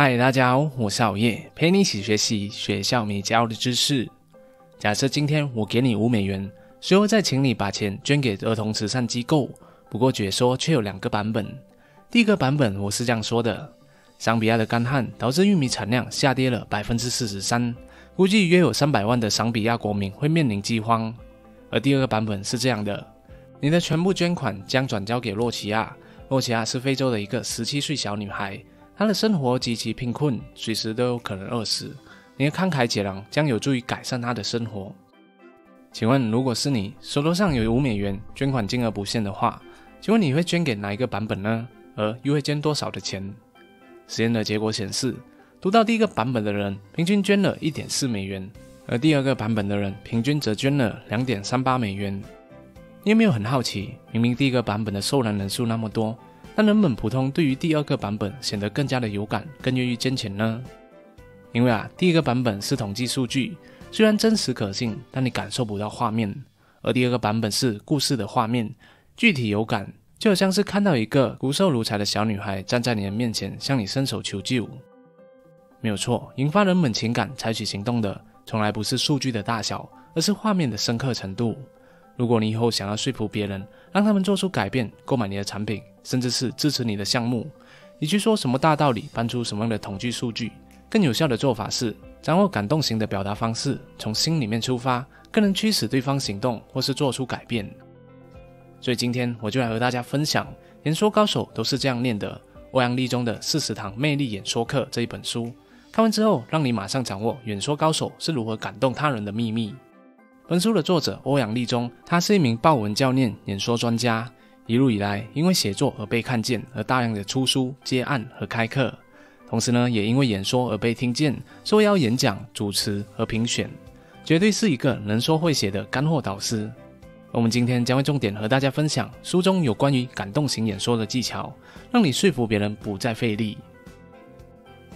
嗨，大家好，我是熬夜，陪你一起学习学校没教的知识。假设今天我给你五美元，随后再请你把钱捐给儿童慈善机构。不过解说却有两个版本。第一个版本我是这样说的：桑比亚的干旱导致玉米产量下跌了百分之四十三，估计约有三百万的桑比亚国民会面临饥荒。而第二个版本是这样的：你的全部捐款将转交给洛奇亚。洛奇亚是非洲的一个十七岁小女孩。他的生活极其贫困，随时都有可能饿死。你的慷慨解囊将有助于改善他的生活。请问，如果是你手头上有五美元，捐款金额不限的话，请问你会捐给哪一个版本呢？而又会捐多少的钱？实验的结果显示，读到第一个版本的人平均捐了一点四美元，而第二个版本的人平均则捐了两点三八美元。你有没有很好奇，明明第一个版本的受难人数那么多？但人们普通对于第二个版本显得更加的有感，更愿意捐钱呢？因为啊，第一个版本是统计数据，虽然真实可信，但你感受不到画面；而第二个版本是故事的画面，具体有感，就好像是看到一个骨瘦如柴的小女孩站在你的面前，向你伸手求救。没有错，引发人们情感、采取行动的，从来不是数据的大小，而是画面的深刻程度。如果你以后想要说服别人，让他们做出改变，购买你的产品，甚至是支持你的项目，你去说什么大道理，搬出什么样的统计数据，更有效的做法是掌握感动型的表达方式，从心里面出发，更能驱使对方行动或是做出改变。所以今天我就来和大家分享，演说高手都是这样念的。欧阳立中的《四十堂魅力演说课》这一本书，看完之后，让你马上掌握演说高手是如何感动他人的秘密。本书的作者欧阳立中，他是一名报文教练、演说专家，一路以来因为写作而被看见，而大量的出书、接案和开课。同时呢，也因为演说而被听见，受邀演讲、主持和评选，绝对是一个能说会写的干货导师。我们今天将会重点和大家分享书中有关于感动型演说的技巧，让你说服别人不再费力。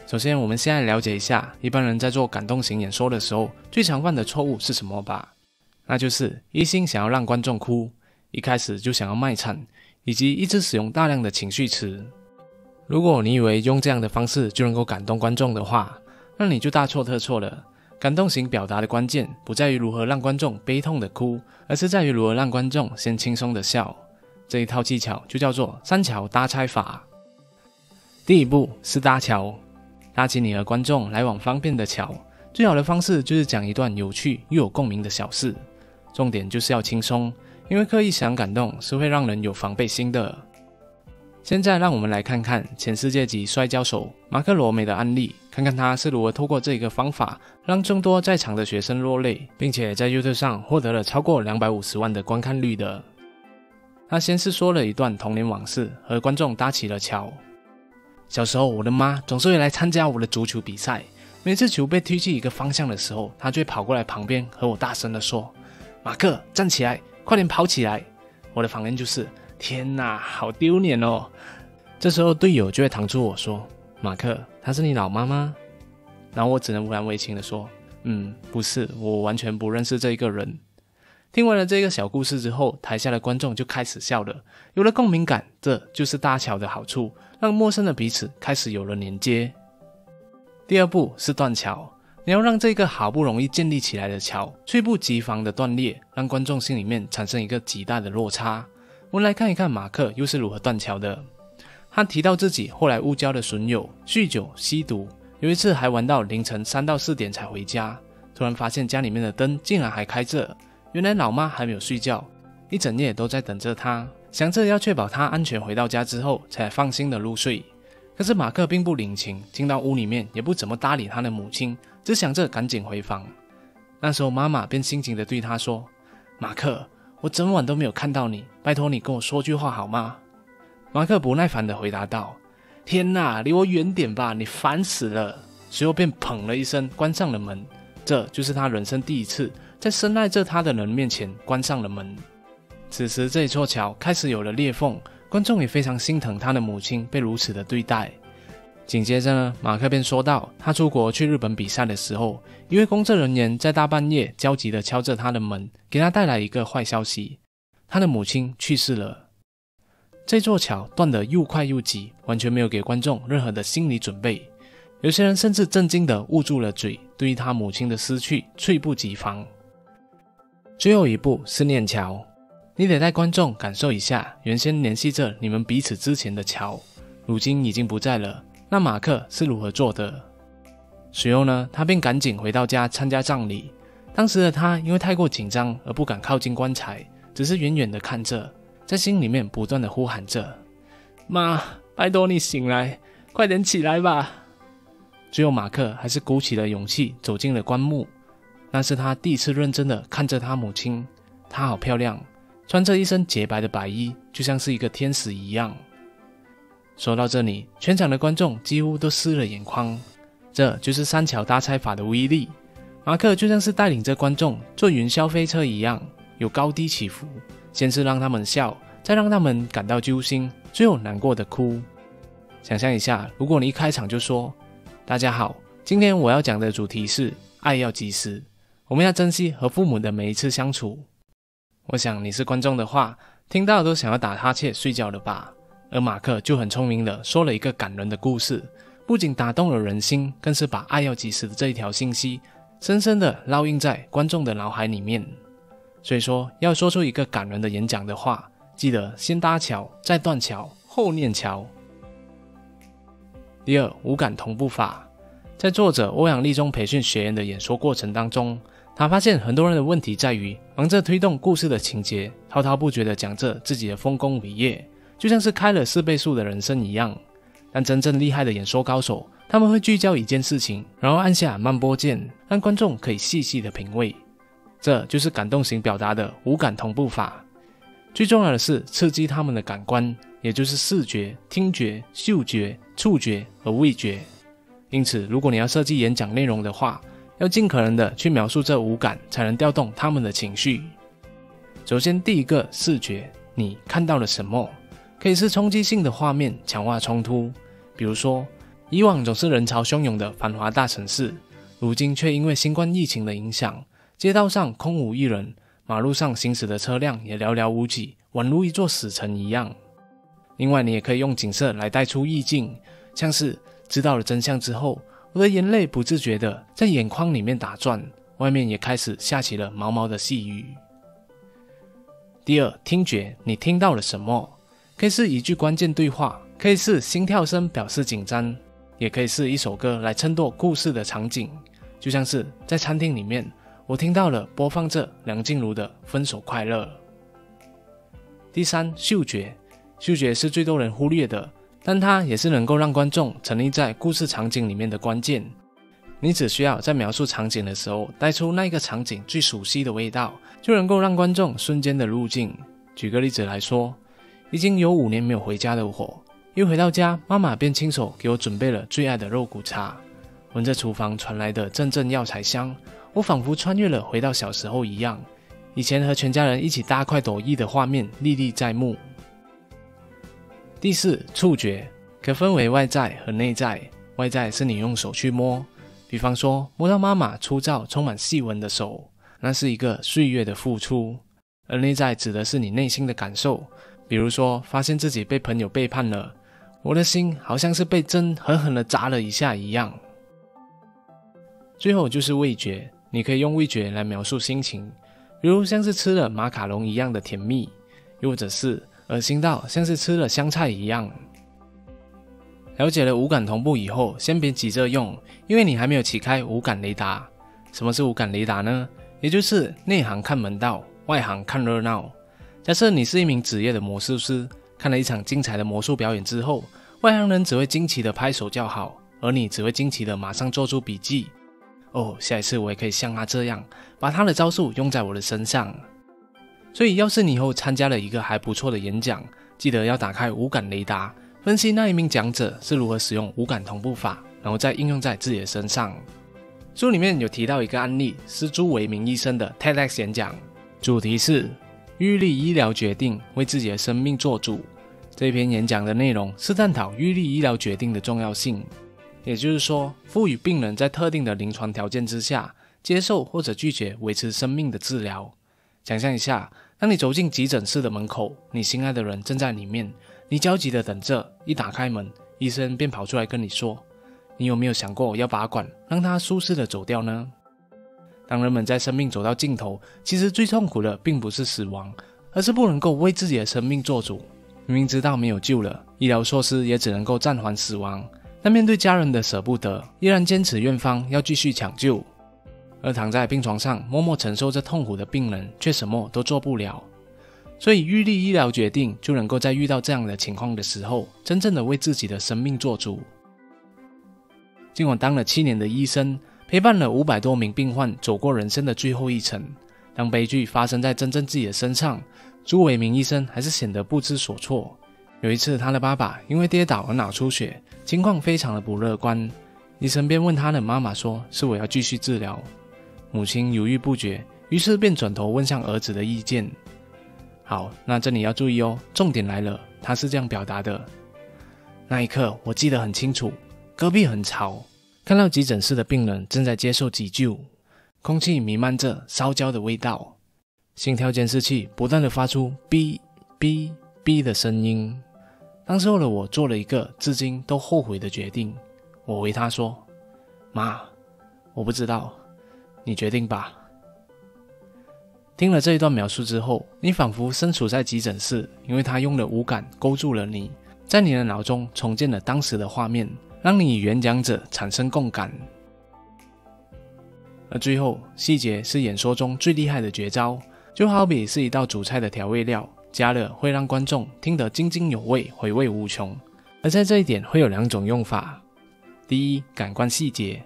首先，我们先来了解一下一般人在做感动型演说的时候最常犯的错误是什么吧。那就是一心想要让观众哭，一开始就想要卖惨，以及一直使用大量的情绪词。如果你以为用这样的方式就能够感动观众的话，那你就大错特错了。感动型表达的关键不在于如何让观众悲痛的哭，而是在于如何让观众先轻松的笑。这一套技巧就叫做三桥搭拆法。第一步是搭桥，搭起你和观众来往方便的桥。最好的方式就是讲一段有趣又有共鸣的小事。重点就是要轻松，因为刻意想感动是会让人有防备心的。现在让我们来看看前世界级摔跤手马克罗梅的案例，看看他是如何透过这个方法让众多在场的学生落泪，并且在 YouTube 上获得了超过两百五十万的观看率的。他先是说了一段童年往事，和观众搭起了桥。小时候，我的妈总是会来参加我的足球比赛，每次球被踢去一个方向的时候，她就会跑过来旁边和我大声的说。马克，站起来，快点跑起来！我的反应就是：天哪，好丢脸哦！这时候队友就会扛住我说：“马克，她是你老妈吗？”然后我只能无难为情的说：“嗯，不是，我完全不认识这一个人。”听完了这个小故事之后，台下的观众就开始笑了，有了共鸣感，这就是搭桥的好处，让陌生的彼此开始有了连接。第二步是断桥。你要让这个好不容易建立起来的桥猝不及防的断裂，让观众心里面产生一个极大的落差。我们来看一看马克又是如何断桥的。他提到自己后来误交的损友，酗酒吸毒，有一次还玩到凌晨三到四点才回家，突然发现家里面的灯竟然还开着，原来老妈还没有睡觉，一整夜都在等着他，想着要确保他安全回到家之后才放心的入睡。可是马克并不领情，进到屋里面也不怎么搭理他的母亲。只想着赶紧回房，那时候妈妈便心急的对他说：“马克，我整晚都没有看到你，拜托你跟我说句话好吗？”马克不耐烦的回答道：“天哪，离我远点吧，你烦死了！”随后便砰了一声关上了门。这就是他人生第一次在深爱着他的人面前关上了门。此时这座桥开始有了裂缝，观众也非常心疼他的母亲被如此的对待。紧接着呢，马克便说道：“他出国去日本比赛的时候，一位工作人员在大半夜焦急地敲着他的门，给他带来一个坏消息：他的母亲去世了。这座桥断得又快又急，完全没有给观众任何的心理准备。有些人甚至震惊地捂住了嘴，对于他母亲的失去猝不及防。最后一步是念桥，你得带观众感受一下原先联系着你们彼此之前的桥，如今已经不在了。那马克是如何做的？随后呢，他便赶紧回到家参加葬礼。当时的他因为太过紧张而不敢靠近棺材，只是远远地看着，在心里面不断的呼喊着：“妈，拜托你醒来，快点起来吧！”最后，马克还是鼓起了勇气走进了棺木。那是他第一次认真的看着他母亲，她好漂亮，穿着一身洁白的白衣，就像是一个天使一样。说到这里，全场的观众几乎都湿了眼眶。这就是三桥大拆法的威力。马克就像是带领着观众坐云霄飞车一样，有高低起伏，先是让他们笑，再让他们感到揪心，最后难过的哭。想象一下，如果你一开场就说。大家好，今天我要讲的主题是爱要及时，我们要珍惜和父母的每一次相处。我想你是观众的话，听到都想要打哈欠睡觉了吧？而马克就很聪明的说了一个感人的故事，不仅打动了人心，更是把爱要及时的这一条信息深深的烙印在观众的脑海里面。所以说，要说出一个感人的演讲的话，记得先搭桥，再断桥，后念桥。第二，五感同步法，在作者欧阳立中培训学员的演说过程当中，他发现很多人的问题在于忙着推动故事的情节，滔滔不绝地讲着自己的丰功伟业，就像是开了四倍速的人生一样。但真正厉害的演说高手，他们会聚焦一件事情，然后按下慢播键，让观众可以细细的品味。这就是感动型表达的五感同步法。最重要的是刺激他们的感官。也就是视觉、听觉、嗅觉、触觉和味觉。因此，如果你要设计演讲内容的话，要尽可能的去描述这五感，才能调动他们的情绪。首先，第一个视觉，你看到了什么？可以是冲击性的画面，强化冲突。比如说，以往总是人潮汹涌的繁华大城市，如今却因为新冠疫情的影响，街道上空无一人，马路上行驶的车辆也寥寥无几，宛如一座死城一样。另外，你也可以用景色来带出意境，像是知道了真相之后，我的眼泪不自觉的在眼眶里面打转，外面也开始下起了毛毛的细雨。第二，听觉，你听到了什么？可以是一句关键对话，可以是心跳声表示紧张，也可以是一首歌来衬托故事的场景，就像是在餐厅里面，我听到了播放着梁静茹的《分手快乐》。第三，嗅觉。嗅觉是最多人忽略的，但它也是能够让观众沉溺在故事场景里面的关键。你只需要在描述场景的时候带出那个场景最熟悉的味道，就能够让观众瞬间的入境。举个例子来说，已经有五年没有回家的我，一回到家，妈妈便亲手给我准备了最爱的肉骨茶。闻着厨房传来的阵阵药材香，我仿佛穿越了回到小时候一样，以前和全家人一起大快朵颐的画面历历在目。第四，触觉可分为外在和内在。外在是你用手去摸，比方说摸到妈妈粗糙、充满细纹的手，那是一个岁月的付出；而内在指的是你内心的感受，比如说发现自己被朋友背叛了，我的心好像是被针狠狠地扎了一下一样。最后就是味觉，你可以用味觉来描述心情，比如像是吃了马卡龙一样的甜蜜，又或者是。恶心到像是吃了香菜一样。了解了五感同步以后，先别急着用，因为你还没有启开五感雷达。什么是五感雷达呢？也就是内行看门道，外行看热闹。假设你是一名职业的魔术师，看了一场精彩的魔术表演之后，外行人只会惊奇的拍手叫好，而你只会惊奇的马上做出笔记。哦，下一次我也可以像他这样，把他的招数用在我的身上。所以，要是你以后参加了一个还不错的演讲，记得要打开五感雷达，分析那一名讲者是如何使用五感同步法，然后再应用在自己的身上。书里面有提到一个案例，是朱维明医生的 TEDx 演讲，主题是“预立医疗决定，为自己的生命做主”。这篇演讲的内容是探讨预立医疗决定的重要性，也就是说，赋予病人在特定的临床条件之下，接受或者拒绝维持生命的治疗。想象一下。当你走进急诊室的门口，你心爱的人正在里面，你焦急地等着。一打开门，医生便跑出来跟你说：“你有没有想过要拔管，让它舒适的走掉呢？当人们在生命走到尽头，其实最痛苦的并不是死亡，而是不能够为自己的生命做主。明明知道没有救了，医疗措施也只能够暂缓死亡，但面对家人的舍不得，依然坚持院方要继续抢救。而躺在病床上默默承受着痛苦的病人，却什么都做不了。所以，预立医疗决定就能够在遇到这样的情况的时候，真正的为自己的生命做主。尽管当了七年的医生，陪伴了五百多名病患走过人生的最后一程，当悲剧发生在真正自己的身上，朱伟明医生还是显得不知所措。有一次，他的爸爸因为跌倒而脑出血，情况非常的不乐观。医生便问他的妈妈说：“是我要继续治疗？”母亲犹豫不决，于是便转头问向儿子的意见。好，那这里要注意哦，重点来了。他是这样表达的：那一刻，我记得很清楚，隔壁很吵，看到急诊室的病人正在接受急救，空气弥漫着烧焦的味道，心跳监视器不断的发出哔哔哔的声音。当时候的我做了一个至今都后悔的决定，我回他说：“妈，我不知道，你决定吧。”听了这一段描述之后，你仿佛身处在急诊室，因为他用了五感勾住了你，在你的脑中重建了当时的画面，让你与演讲者产生共感。而最后，细节是演说中最厉害的绝招，就好比是一道主菜的调味料，加了会让观众听得津津有味，回味无穷。而在这一点会有两种用法：第一，感官细节，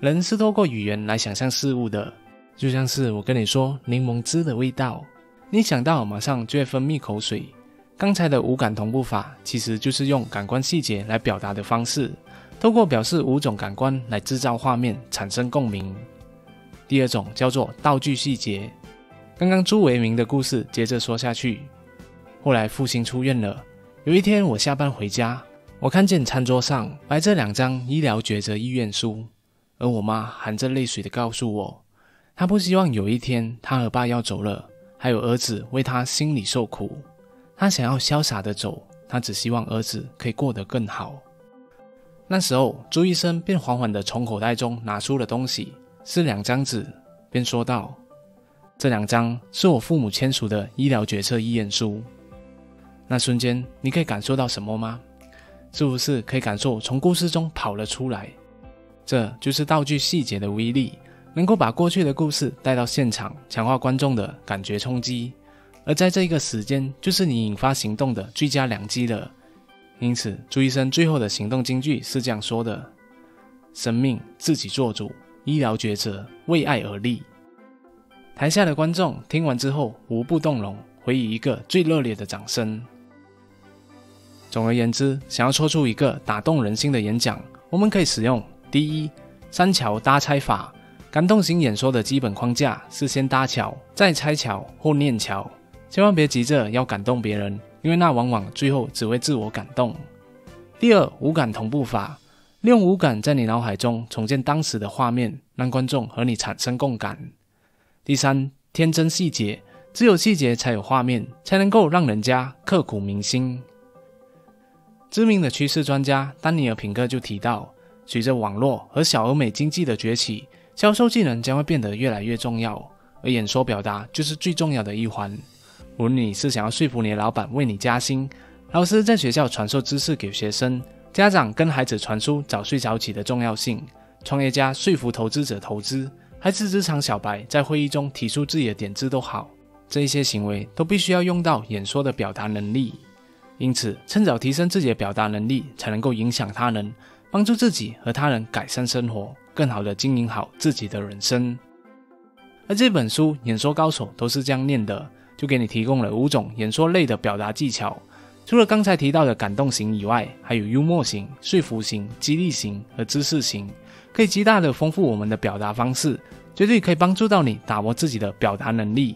人是透过语言来想象事物的。就像是我跟你说柠檬汁的味道，你想到马上就会分泌口水。刚才的五感同步法其实就是用感官细节来表达的方式，透过表示五种感官来制造画面，产生共鸣。第二种叫做道具细节。刚刚朱维明的故事接着说下去。后来父亲出院了，有一天我下班回家，我看见餐桌上摆着两张医疗抉择意愿书，而我妈含着泪水的告诉我。她不希望有一天她和爸要走了，还有儿子为她心里受苦。她想要潇洒的走，她只希望儿子可以过得更好。那时候，朱医生便缓缓地从口袋中拿出了东西，是两张纸，便说道：“这两张是我父母签署的医疗决策意愿书。”那瞬间，你可以感受到什么吗？是不是可以感受从故事中跑了出来？这就是道具细节的威力。能够把过去的故事带到现场，强化观众的感觉冲击，而在这一个时间，就是你引发行动的最佳良机了。因此，朱医生最后的行动金句是这样说的：“生命自己做主，医疗抉择为爱而立。”台下的观众听完之后无不动容，回以一个最热烈的掌声。总而言之，想要抽出一个打动人心的演讲，我们可以使用第一三桥搭拆法。感动型演说的基本框架是先搭桥，再拆桥或念桥，千万别急着要感动别人，因为那往往最后只会自我感动。第二，五感同步法，利用五感在你脑海中重建当时的画面，让观众和你产生共感。第三，天真细节，只有细节才有画面，才能够让人家刻骨铭心。知名的趋势专家丹尼尔·品克就提到，随着网络和小而美经济的崛起。销售技能将会变得越来越重要，而演说表达就是最重要的一环。无论你是想要说服你的老板为你加薪，老师在学校传授知识给学生，家长跟孩子传输早睡早起的重要性，创业家说服投资者投资，还是职场小白在会议中提出自己的点子都好，这一些行为都必须要用到演说的表达能力。因此，趁早提升自己的表达能力，才能够影响他人，帮助自己和他人改善生活。更好的经营好自己的人生，而这本书演说高手都是这样念的，就给你提供了五种演说类的表达技巧。除了刚才提到的感动型以外，还有幽默型、说服型、激励型和知识型，可以极大的丰富我们的表达方式，绝对可以帮助到你打磨自己的表达能力。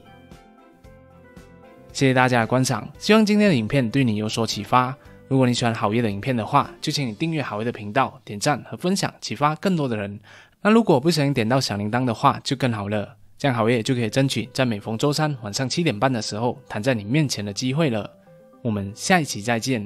谢谢大家的观赏，希望今天的影片对你有所启发。如果你喜欢好业的影片的话，就请你订阅好业的频道，点赞和分享，启发更多的人。那如果不小心点到小铃铛的话，就更好了，这样好业就可以争取在每逢周三晚上七点半的时候弹在你面前的机会了。我们下一期再见。